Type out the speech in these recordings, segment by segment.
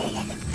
a woman.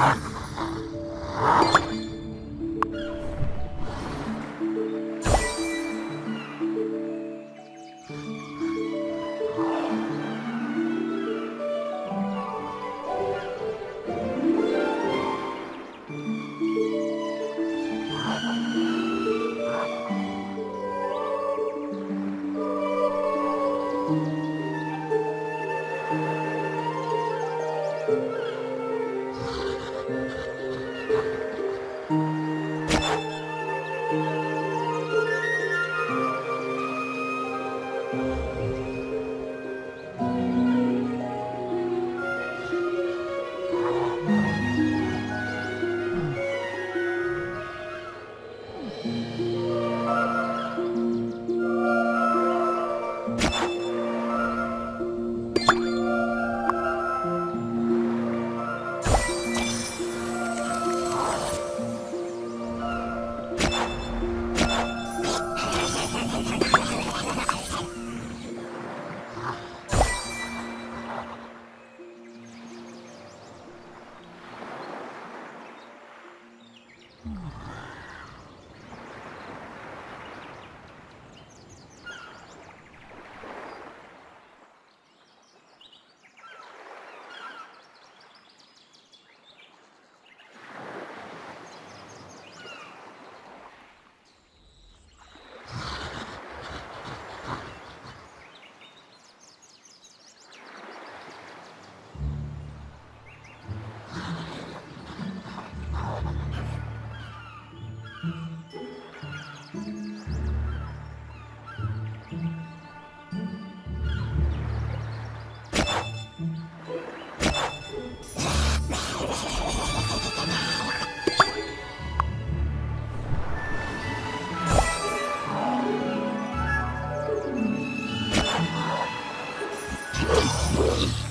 Ah. You Demon.